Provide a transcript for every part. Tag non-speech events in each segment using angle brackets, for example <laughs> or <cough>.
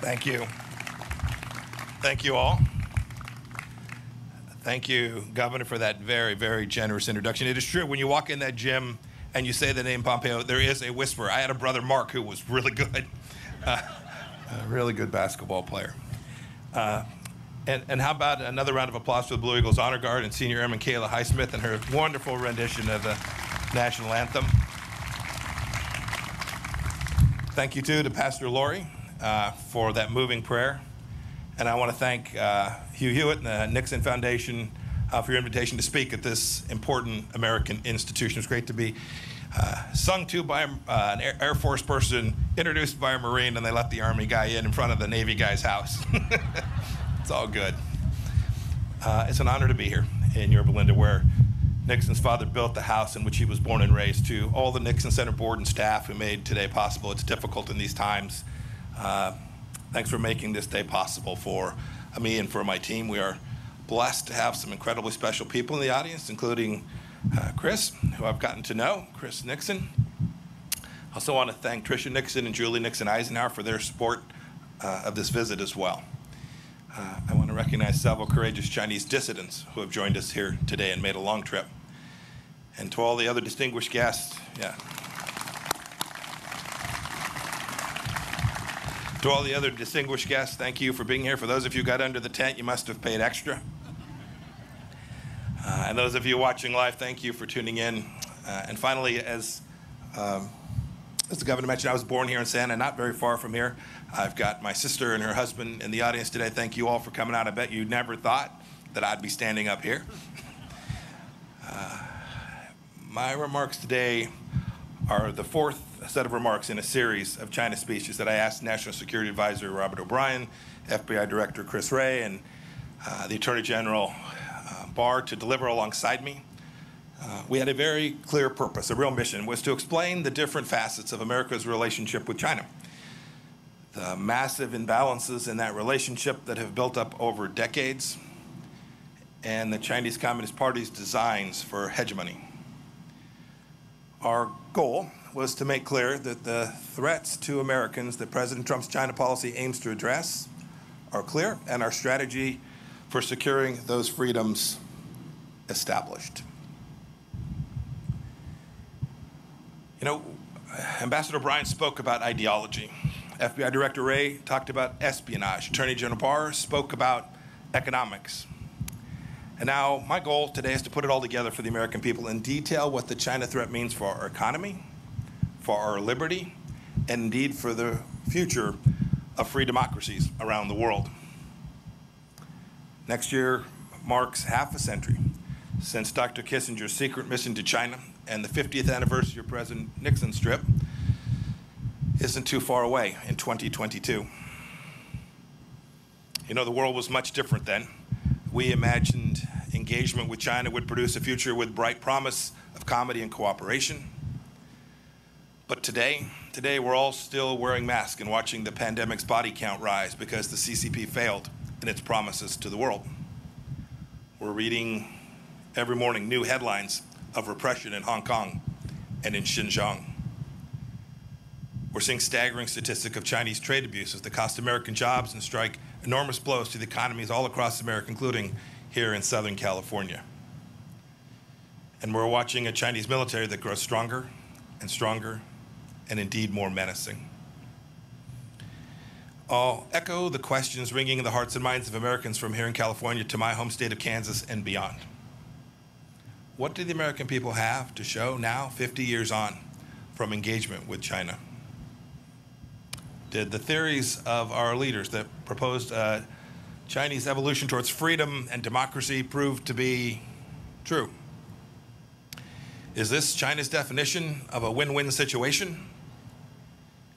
Thank you. Thank you all. Thank you, Governor, for that very, very generous introduction. It is true, when you walk in that gym and you say the name Pompeo, there is a whisper. I had a brother, Mark, who was really good, uh, <laughs> a really good basketball player. Uh, and, and how about another round of applause for the Blue Eagles Honor Guard and Senior Airman Kayla Highsmith and her wonderful rendition of the national anthem. Thank you, too, to Pastor Lori uh, for that moving prayer. And I want to thank uh, Hugh Hewitt and the Nixon Foundation uh, for your invitation to speak at this important American institution. It's great to be uh, sung to by uh, an Air Force person, introduced by a Marine, and they let the Army guy in in front of the Navy guy's house. <laughs> it's all good. Uh, it's an honor to be here in Yorba Linda, where Nixon's father built the house in which he was born and raised, to all the Nixon Center board and staff who made today possible. It's difficult in these times. Uh, thanks for making this day possible for me and for my team. We are blessed to have some incredibly special people in the audience, including uh, Chris, who I've gotten to know, Chris Nixon. I also want to thank Tricia Nixon and Julie Nixon Eisenhower for their support uh, of this visit as well. Uh, I want to recognize several courageous Chinese dissidents who have joined us here today and made a long trip. And to all the other distinguished guests, yeah. To all the other distinguished guests, thank you for being here. For those of you who got under the tent, you must have paid extra. Uh, and those of you watching live, thank you for tuning in. Uh, and finally, as, um, as the governor mentioned, I was born here in Santa, not very far from here. I've got my sister and her husband in the audience today. Thank you all for coming out. I bet you never thought that I'd be standing up here. Uh, my remarks today are the fourth set of remarks in a series of China speeches that I asked National Security Advisor Robert O'Brien, FBI Director Chris Wray, and uh, the Attorney General uh, Barr to deliver alongside me. Uh, we had a very clear purpose, a real mission, was to explain the different facets of America's relationship with China. The massive imbalances in that relationship that have built up over decades, and the Chinese Communist Party's designs for hegemony. Our goal was to make clear that the threats to Americans that President Trump's China policy aims to address are clear and our strategy for securing those freedoms established. You know, Ambassador Bryan spoke about ideology. FBI Director Wray talked about espionage. Attorney General Barr spoke about economics. And now my goal today is to put it all together for the American people in detail what the China threat means for our economy, for our liberty, and indeed for the future of free democracies around the world. Next year marks half a century since Dr. Kissinger's secret mission to China and the 50th anniversary of President Nixon's trip isn't too far away in 2022. You know, the world was much different then we imagined engagement with China would produce a future with bright promise of comity and cooperation. But today, today we're all still wearing masks and watching the pandemic's body count rise because the CCP failed in its promises to the world. We're reading every morning new headlines of repression in Hong Kong and in Xinjiang. We're seeing staggering statistics of Chinese trade abuses that cost American jobs and strike enormous blows to the economies all across America, including here in Southern California. And we're watching a Chinese military that grows stronger and stronger and indeed more menacing. I'll echo the questions ringing in the hearts and minds of Americans from here in California to my home state of Kansas and beyond. What do the American people have to show now, 50 years on, from engagement with China? did the theories of our leaders that proposed uh, Chinese evolution towards freedom and democracy proved to be true? Is this China's definition of a win-win situation?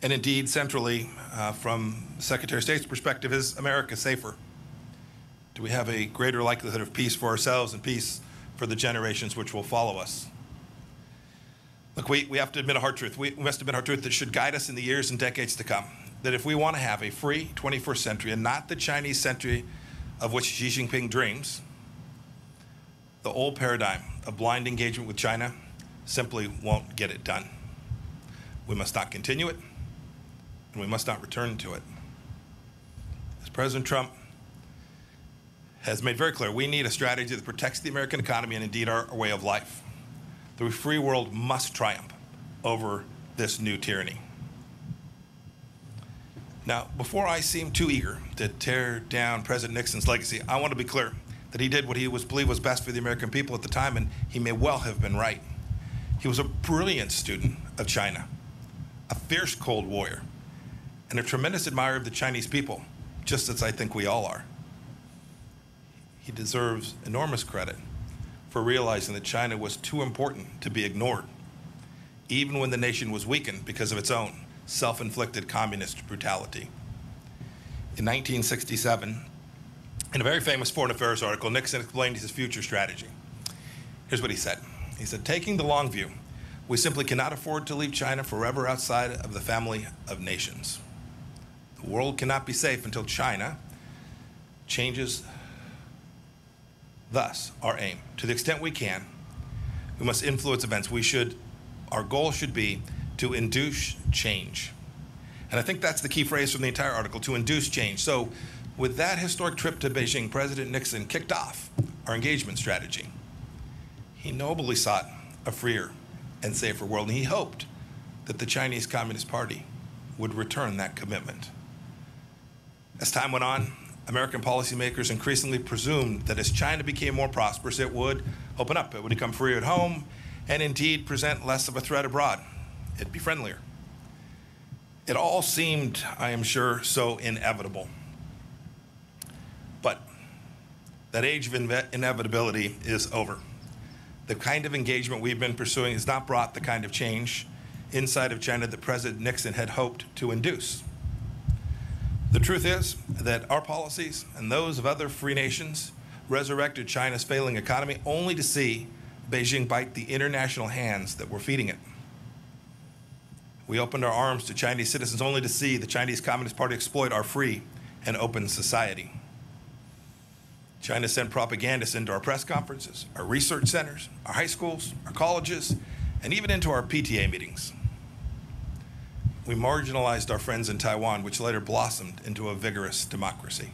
And indeed, centrally, uh, from Secretary of State's perspective, is America safer? Do we have a greater likelihood of peace for ourselves and peace for the generations which will follow us? Look, we, we have to admit a hard truth. We must admit a hard truth that should guide us in the years and decades to come that if we want to have a free 21st century and not the Chinese century of which Xi Jinping dreams, the old paradigm of blind engagement with China simply won't get it done. We must not continue it, and we must not return to it. As President Trump has made very clear we need a strategy that protects the American economy and indeed our, our way of life. The free world must triumph over this new tyranny. Now, before I seem too eager to tear down President Nixon's legacy, I want to be clear that he did what he was believed was best for the American people at the time, and he may well have been right. He was a brilliant student of China, a fierce Cold Warrior, and a tremendous admirer of the Chinese people, just as I think we all are. He deserves enormous credit for realizing that China was too important to be ignored, even when the nation was weakened because of its own self inflicted communist brutality. In 1967, in a very famous foreign affairs article, Nixon explained his future strategy. Here's what he said He said, Taking the long view, we simply cannot afford to leave China forever outside of the family of nations. The world cannot be safe until China changes. Thus, our aim, to the extent we can, we must influence events. We should, our goal should be to induce change. And I think that's the key phrase from the entire article to induce change. So, with that historic trip to Beijing, President Nixon kicked off our engagement strategy. He nobly sought a freer and safer world, and he hoped that the Chinese Communist Party would return that commitment. As time went on, American policymakers increasingly presumed that as China became more prosperous, it would open up, it would become freer at home, and indeed present less of a threat abroad it'd be friendlier. It all seemed, I am sure, so inevitable. But that age of inevitability is over. The kind of engagement we've been pursuing has not brought the kind of change inside of China that President Nixon had hoped to induce. The truth is that our policies and those of other free nations resurrected China's failing economy only to see Beijing bite the international hands that were feeding it. We opened our arms to Chinese citizens only to see the Chinese Communist Party exploit our free and open society. China sent propagandists into our press conferences, our research centers, our high schools, our colleges, and even into our PTA meetings. We marginalized our friends in Taiwan, which later blossomed into a vigorous democracy.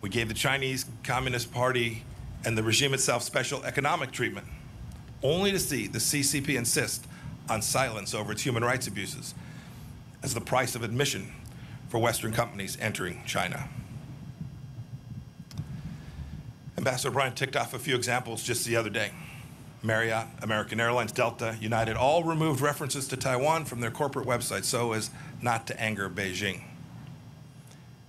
We gave the Chinese Communist Party and the regime itself special economic treatment, only to see the CCP insist on silence over its human rights abuses as the price of admission for Western companies entering China. Ambassador Bryan ticked off a few examples just the other day. Marriott, American Airlines, Delta, United all removed references to Taiwan from their corporate websites so as not to anger Beijing.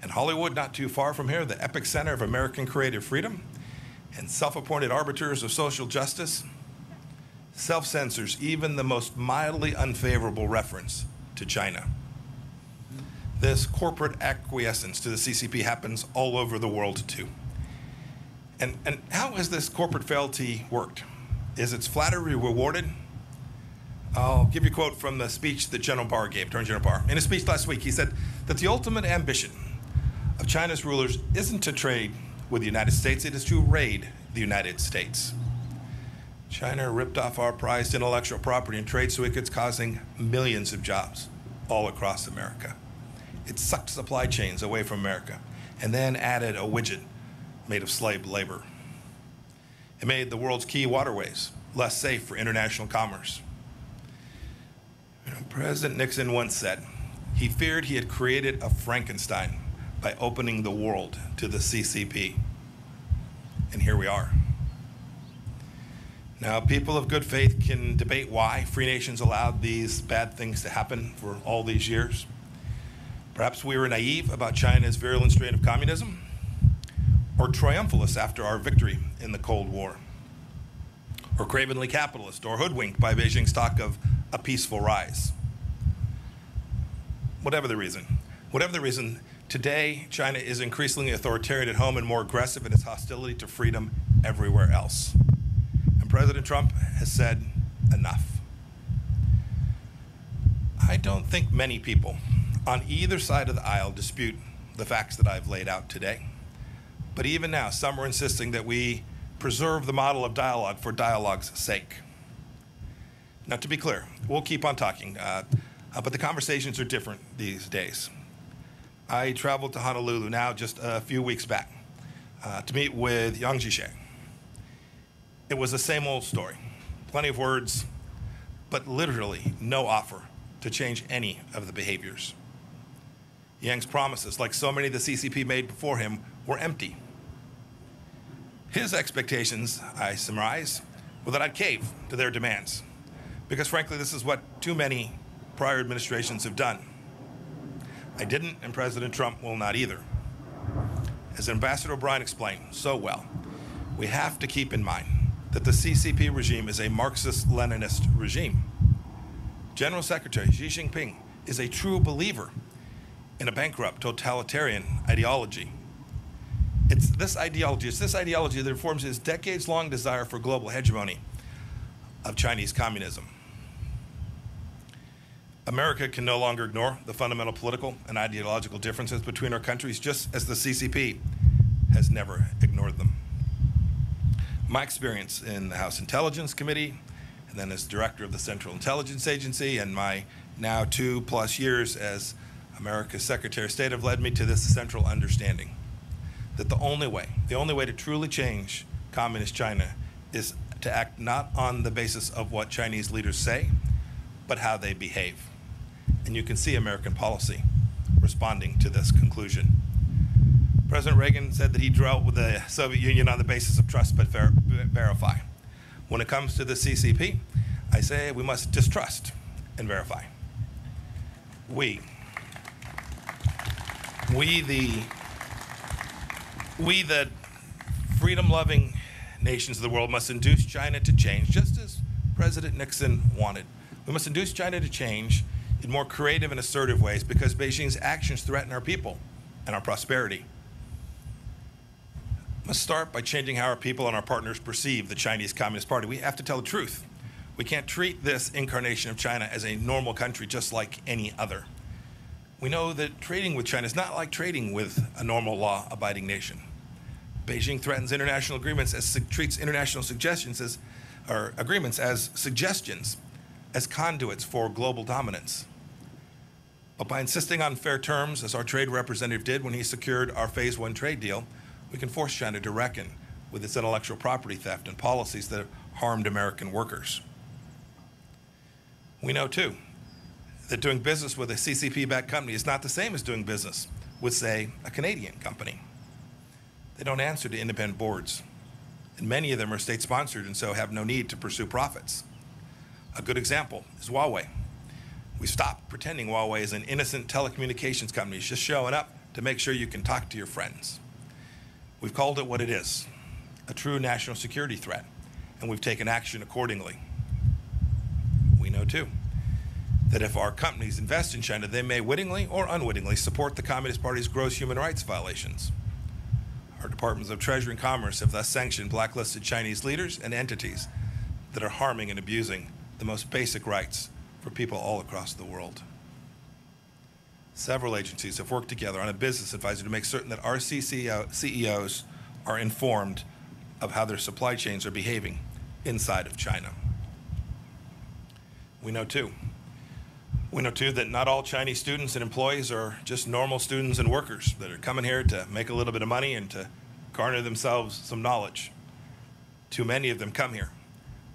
And Hollywood, not too far from here, the epicenter of American creative freedom and self appointed arbiters of social justice, self censors even the most mildly unfavorable reference to China. This corporate acquiescence to the CCP happens all over the world too. And, and how has this corporate fealty worked? Is its flattery rewarded? I'll give you a quote from the speech that General Barr gave, Attorney General Barr. In his speech last week, he said that the ultimate ambition of China's rulers isn't to trade with the United States, it is to raid the United States. China ripped off our prized intellectual property and trade secrets, causing millions of jobs all across America. It sucked supply chains away from America and then added a widget made of slave labor. It made the world's key waterways less safe for international commerce. President Nixon once said he feared he had created a Frankenstein by opening the world to the CCP. And here we are. Now, people of good faith can debate why free nations allowed these bad things to happen for all these years. Perhaps we were naive about China's virulent strain of communism, or triumphalist after our victory in the Cold War, or cravenly capitalist, or hoodwinked by Beijing's talk of a peaceful rise. Whatever the reason, whatever the reason, today China is increasingly authoritarian at home and more aggressive in its hostility to freedom everywhere else. President Trump has said enough. I don't think many people on either side of the aisle dispute the facts that I've laid out today. But even now, some are insisting that we preserve the model of dialogue for dialogue's sake. Now, to be clear, we'll keep on talking, uh, uh, but the conversations are different these days. I traveled to Honolulu now just a few weeks back uh, to meet with Yang Jiechi. It was the same old story plenty of words, but literally no offer to change any of the behaviors. Yang's promises, like so many the CCP made before him, were empty. His expectations, I summarize, were that I'd cave to their demands, because frankly, this is what too many prior administrations have done. I didn't, and President Trump will not either. As Ambassador O'Brien explained so well, we have to keep in mind that the CCP regime is a Marxist Leninist regime. General Secretary Xi Jinping is a true believer in a bankrupt totalitarian ideology. It's this ideology, it's this ideology that informs his decades long desire for global hegemony of Chinese communism. America can no longer ignore the fundamental political and ideological differences between our countries, just as the CCP has never ignored them. My experience in the House Intelligence Committee, and then as director of the Central Intelligence Agency, and my now two plus years as America's Secretary of State have led me to this central understanding that the only way, the only way to truly change communist China is to act not on the basis of what Chinese leaders say, but how they behave and you can see American policy responding to this conclusion. President Reagan said that he dealt with the Soviet Union on the basis of trust but ver verify. When it comes to the CCP, I say we must distrust and verify. We, we the, we the freedom-loving nations of the world must induce China to change, just as President Nixon wanted. We must induce China to change in more creative and assertive ways because Beijing's actions threaten our people and our prosperity. Let's start by changing how our people and our partners perceive the Chinese Communist Party. We have to tell the truth. We can't treat this incarnation of China as a normal country just like any other. We know that trading with China is not like trading with a normal law abiding nation. Beijing threatens international agreements as treats international suggestions as or agreements as suggestions as conduits for global dominance. But by insisting on fair terms, as our trade representative did when he secured our Phase 1 trade deal, we can force China to reckon with its intellectual property theft and policies that have harmed American workers. We know, too, that doing business with a CCP backed company is not the same as doing business with, say, a Canadian company. They don't answer to independent boards, and many of them are state sponsored and so have no need to pursue profits. A good example is Huawei. We stopped pretending Huawei is an innocent telecommunications company just showing up to make sure you can talk to your friends. We've called it what it is a true national security threat, and we've taken action accordingly. We know, too, that if our companies invest in China, they may wittingly or unwittingly support the Communist Party's gross human rights violations. Our departments of Treasury and Commerce have thus sanctioned blacklisted Chinese leaders and entities that are harming and abusing the most basic rights for people all across the world. Several agencies have worked together on a business advisor to make certain that our CEOs are informed of how their supply chains are behaving inside of China. We know too. We know too that not all Chinese students and employees are just normal students and workers that are coming here to make a little bit of money and to garner themselves some knowledge. Too many of them come here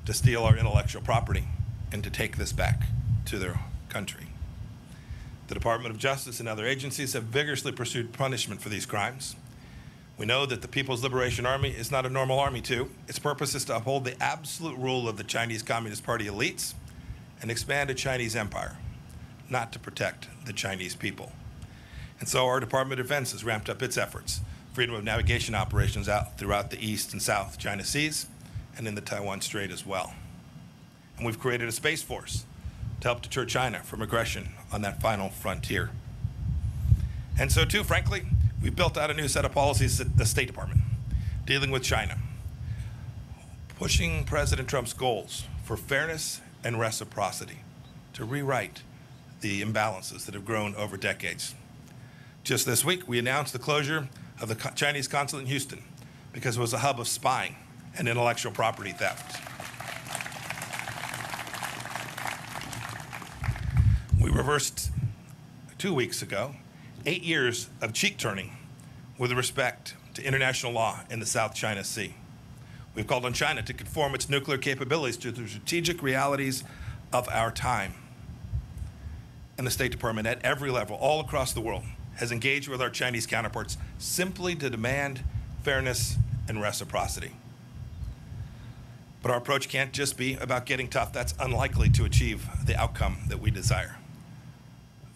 to steal our intellectual property and to take this back to their country. The Department of Justice and other agencies have vigorously pursued punishment for these crimes. We know that the People's Liberation Army is not a normal army, too. Its purpose is to uphold the absolute rule of the Chinese Communist Party elites and expand a Chinese empire, not to protect the Chinese people. And so our Department of Defense has ramped up its efforts, freedom of navigation operations out throughout the East and South China Seas and in the Taiwan Strait as well. And we've created a Space Force to help deter China from aggression on that final frontier. And so, too, frankly, we've built out a new set of policies at the State Department dealing with China, pushing President Trump's goals for fairness and reciprocity to rewrite the imbalances that have grown over decades. Just this week, we announced the closure of the Chinese consulate in Houston because it was a hub of spying and intellectual property theft. Reversed two weeks ago eight years of cheek turning with respect to international law in the South China Sea. We've called on China to conform its nuclear capabilities to the strategic realities of our time. And the State Department, at every level, all across the world, has engaged with our Chinese counterparts simply to demand fairness and reciprocity. But our approach can't just be about getting tough. That's unlikely to achieve the outcome that we desire.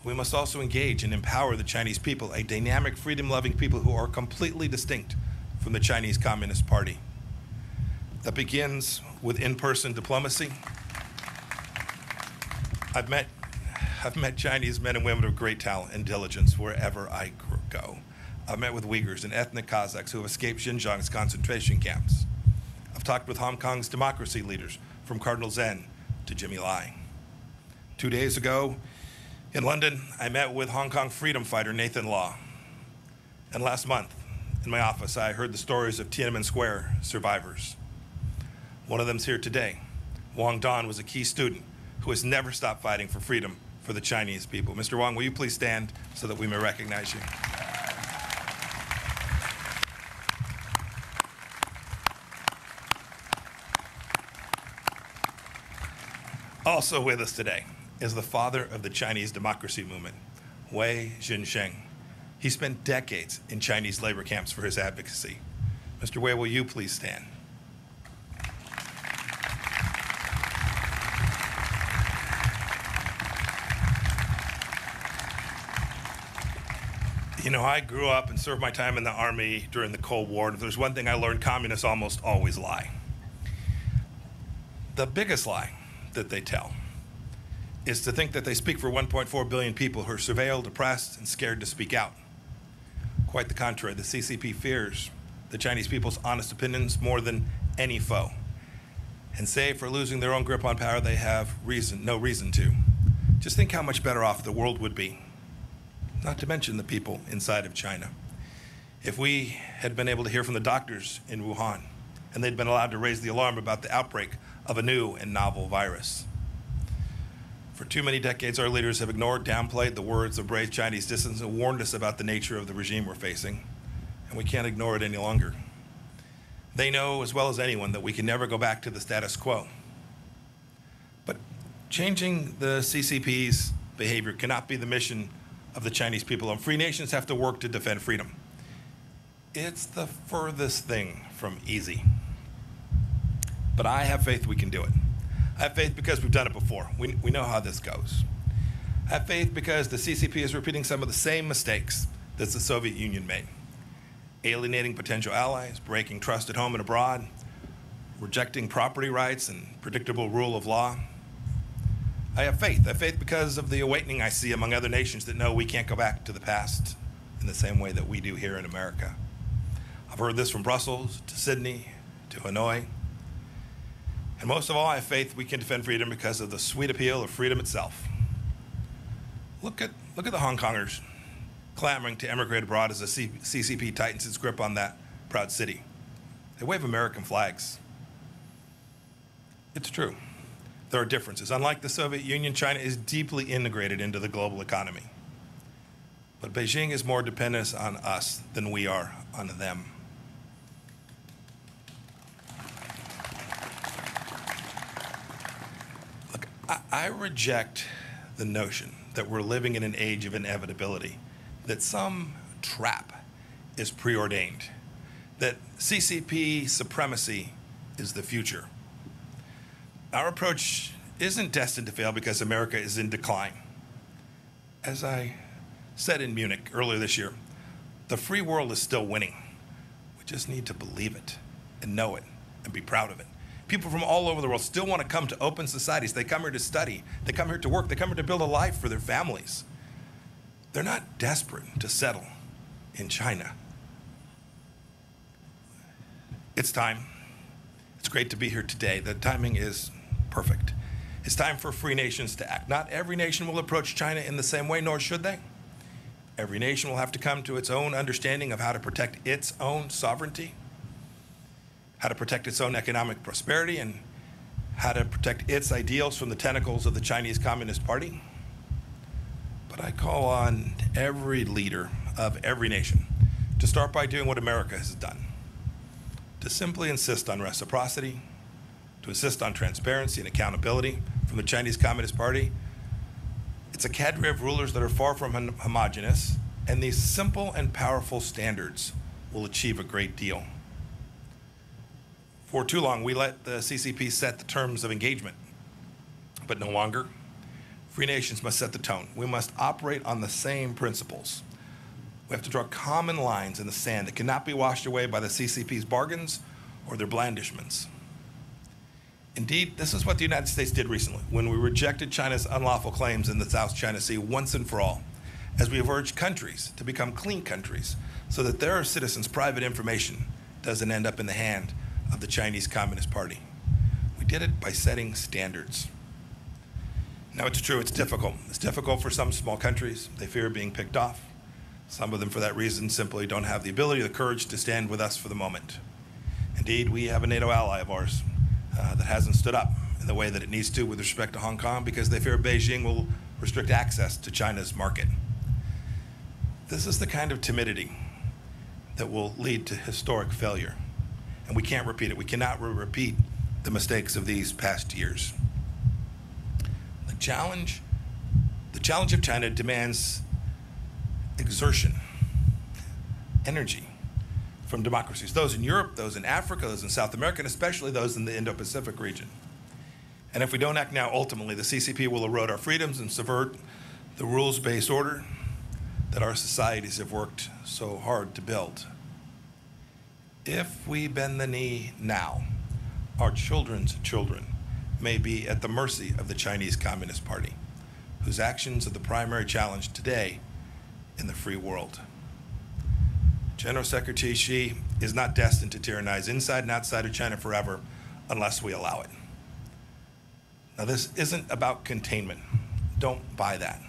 We must also engage and empower the Chinese people, a dynamic, freedom loving people who are completely distinct from the Chinese Communist Party. That begins with in person diplomacy. I've met, I've met Chinese men and women of great talent and diligence wherever I go. I've met with Uyghurs and ethnic Kazakhs who have escaped Xinjiang's concentration camps. I've talked with Hong Kong's democracy leaders, from Cardinal Zen to Jimmy Lai. Two days ago in London, I met with Hong Kong freedom fighter Nathan Law. And last month, in my office, I heard the stories of Tiananmen Square survivors. One of them's here today. Wang Dan was a key student who has never stopped fighting for freedom for the Chinese people. Mr. Wang, will you please stand so that we may recognize you? Also with us today is the father of the Chinese democracy movement, Wei Jingsheng. He spent decades in Chinese labor camps for his advocacy. Mr. Wei, will you please stand? You know, I grew up and served my time in the Army during the Cold War. And if there's one thing I learned, communists almost always lie. The biggest lie that they tell is to think that they speak for 1.4 billion people who are surveilled, oppressed, and scared to speak out. Quite the contrary, the CCP fears the Chinese people's honest opinions more than any foe. And save for losing their own grip on power, they have reason, no reason to. Just think how much better off the world would be, not to mention the people inside of China. If we had been able to hear from the doctors in Wuhan, and they'd been allowed to raise the alarm about the outbreak of a new and novel virus. For too many decades, our leaders have ignored, downplayed the words of brave Chinese dissidents and warned us about the nature of the regime we're facing, and we can't ignore it any longer. They know as well as anyone that we can never go back to the status quo. But changing the CCP's behavior cannot be the mission of the Chinese people, and free nations have to work to defend freedom. It's the furthest thing from easy. But I have faith we can do it. I have faith because we've done it before. We, we know how this goes. I have faith because the CCP is repeating some of the same mistakes that the Soviet Union made alienating potential allies, breaking trust at home and abroad, rejecting property rights and predictable rule of law. I have faith. I have faith because of the awakening I see among other nations that know we can't go back to the past in the same way that we do here in America. I've heard this from Brussels to Sydney to Hanoi. And most of all, I have faith we can defend freedom because of the sweet appeal of freedom itself. Look at, look at the Hong Kongers clamoring to emigrate abroad as the CCP tightens its grip on that proud city. They wave American flags. It's true. There are differences. Unlike the Soviet Union, China is deeply integrated into the global economy. But Beijing is more dependent on us than we are on them. I, reject the notion that we're living in an age of inevitability, that some trap is preordained, that CCP supremacy is the future. Our approach isn't destined to fail because America is in decline. As I said in Munich earlier this year, the free world is still winning. We just need to believe it and know it and be proud of it. People from all over the world still want to come to open societies. They come here to study, they come here to work, they come here to build a life for their families. They're not desperate to settle in China. It's time. It's great to be here today. The timing is perfect. It's time for free nations to act. Not every nation will approach China in the same way, nor should they. Every nation will have to come to its own understanding of how to protect its own sovereignty how to protect its own economic prosperity, and how to protect its ideals from the tentacles of the Chinese Communist Party. But I call on every leader of every nation to start by doing what America has done to simply insist on reciprocity, to insist on transparency and accountability from the Chinese Communist Party. It's a cadre of rulers that are far from homogenous, and these simple and powerful standards will achieve a great deal. For too long, we let the CCP set the terms of engagement, but no longer. Free nations must set the tone. We must operate on the same principles. We have to draw common lines in the sand that cannot be washed away by the CCP's bargains or their blandishments. Indeed, this is what the United States did recently when we rejected China's unlawful claims in the South China Sea once and for all, as we have urged countries to become clean countries so that their citizens' private information doesn't end up in the hand of the Chinese Communist Party. We did it by setting standards. Now, it's true, it's difficult. It's difficult for some small countries. They fear being picked off. Some of them, for that reason, simply don't have the ability the courage to stand with us for the moment. Indeed, we have a NATO ally of ours uh, that hasn't stood up in the way that it needs to with respect to Hong Kong because they fear Beijing will restrict access to China's market. This is the kind of timidity that will lead to historic failure. And we can't repeat it. We cannot re repeat the mistakes of these past years. The challenge, the challenge of China demands exertion, energy from democracies, those in Europe, those in Africa, those in South America, and especially those in the Indo Pacific region. And if we don't act now, ultimately, the CCP will erode our freedoms and subvert the rules based order that our societies have worked so hard to build. If we bend the knee now, our children's children may be at the mercy of the Chinese Communist Party, whose actions are the primary challenge today in the free world. General Secretary Xi is not destined to tyrannize inside and outside of China forever unless we allow it. Now, this isn't about containment. Don't buy that.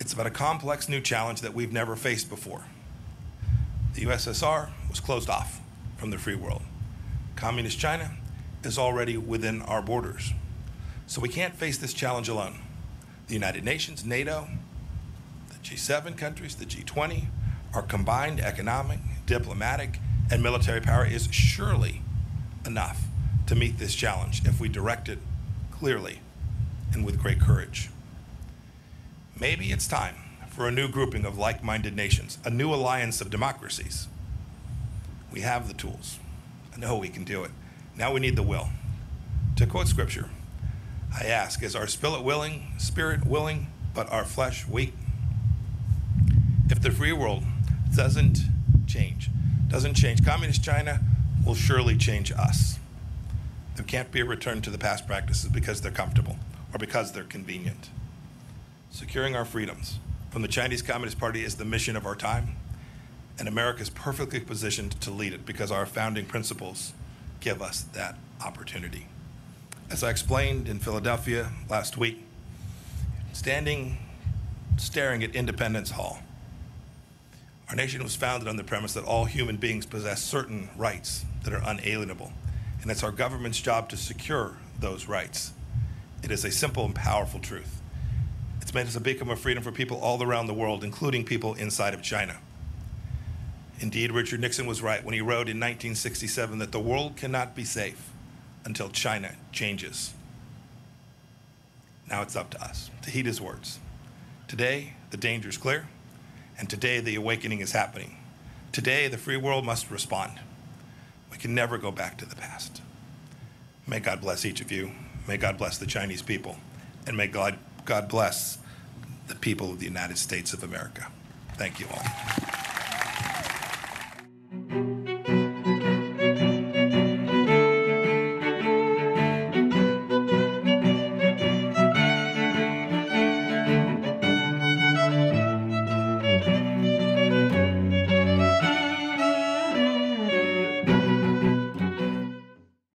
It's about a complex new challenge that we've never faced before. The USSR was closed off from the free world. Communist China is already within our borders. So we can't face this challenge alone. The United Nations, NATO, the G7 countries, the G20, our combined economic, diplomatic, and military power is surely enough to meet this challenge if we direct it clearly and with great courage. Maybe it's time for a new grouping of like minded nations, a new alliance of democracies. We have the tools. I know we can do it. Now we need the will. To quote scripture, I ask, is our spirit willing, spirit willing, but our flesh weak? If the free world doesn't change, doesn't change, communist China will surely change us. There can't be a return to the past practices because they're comfortable or because they're convenient. Securing our freedoms from the Chinese Communist Party is the mission of our time, and America is perfectly positioned to lead it because our founding principles give us that opportunity. As I explained in Philadelphia last week, standing staring at Independence Hall, our nation was founded on the premise that all human beings possess certain rights that are unalienable, and it's our government's job to secure those rights. It is a simple and powerful truth. It's made us a beacon of freedom for people all around the world, including people inside of China. Indeed, Richard Nixon was right when he wrote in 1967 that the world cannot be safe until China changes. Now it's up to us to heed his words. Today, the danger is clear, and today the awakening is happening. Today, the free world must respond. We can never go back to the past. May God bless each of you. May God bless the Chinese people. And may God God bless the people of the United States of America. Thank you all.